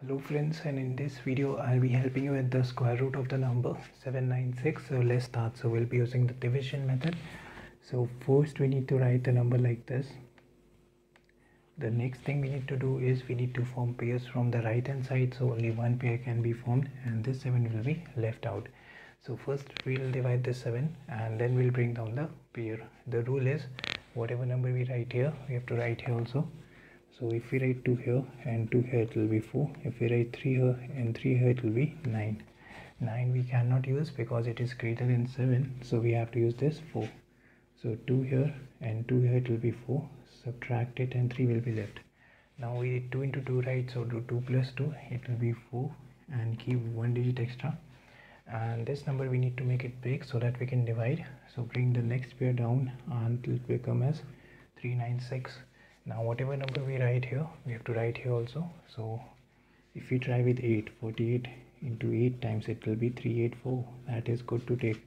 Hello friends and in this video I'll be helping you with the square root of the number 796 so let's start. So we'll be using the division method. So first we need to write the number like this. The next thing we need to do is we need to form pairs from the right hand side. So only one pair can be formed and this 7 will be left out. So first we'll divide this 7 and then we'll bring down the pair. The rule is whatever number we write here we have to write here also so if we write 2 here and 2 here it will be 4 if we write 3 here and 3 here it will be 9 9 we cannot use because it is greater than 7 so we have to use this 4 so 2 here and 2 here it will be 4 subtract it and 3 will be left. Now we did 2 into 2 right? So do 2 plus 2 it will be 4 and keep one digit extra. And this number we need to make it big so that we can divide. So bring the next pair down until it become as 396 now whatever number we write here we have to write here also. So if we try with 8 48 into 8 times it will be 384 that is good to take.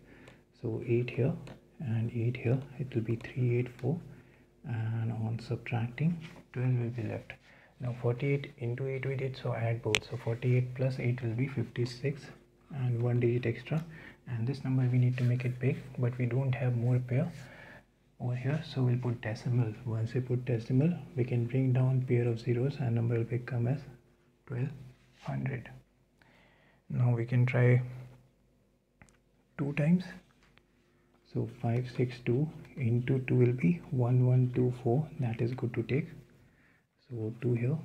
So 8 here and 8 here it will be 384 and on subtracting 12 will be left. Now 48 into 8 we did so add both. So 48 plus 8 will be 56 and one digit extra. And this number we need to make it big but we don't have more pair over here. So we'll put decimal. Once we put decimal we can bring down pair of zeros and number will become as 1200 now we can try two times. So 562 into 2 will be 1124 that is good to take. So 2 here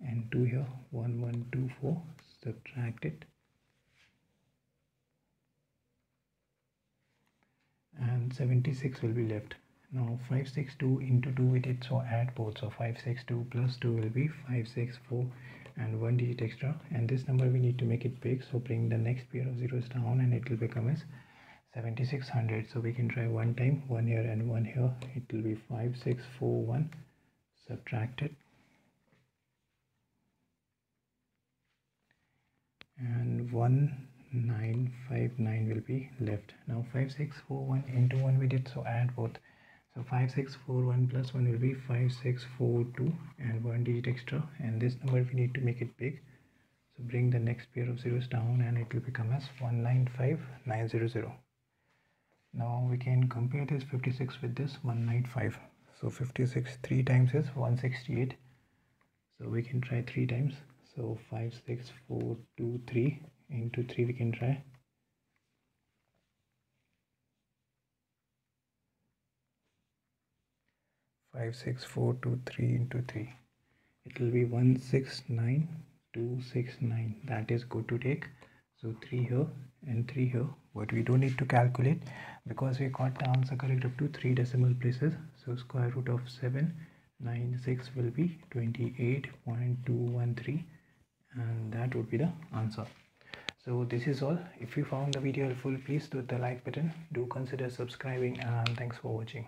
and 2 here. 1124 subtract it. And 76 will be left now 562 into 2 we did so add both. So 562 plus 2 will be 564 and one digit extra. And this number we need to make it big so bring the next pair of zeros down and it will become as 7600 so we can try one time one here and one here. It will be 5641 subtract it and 1959 will be left. Now 5641 into 1 we did so add both so 5641 plus 1 will be 5642 and one digit extra and this number we need to make it big. So bring the next pair of zeros down and it will become as 195900. Now we can compare this 56 with this 195. So 56 3 times is 168. So we can try 3 times. So 5, 6, 4, 2, 3 into 3 we can try 56423 into 3 it will be 169269 that is good to take. So 3 here and 3 here. But we don't need to calculate because we got the answer correct up to 3 decimal places. So square root of 796 will be 28.213 and that would be the answer. So this is all. If you found the video helpful please do the like button. Do consider subscribing and thanks for watching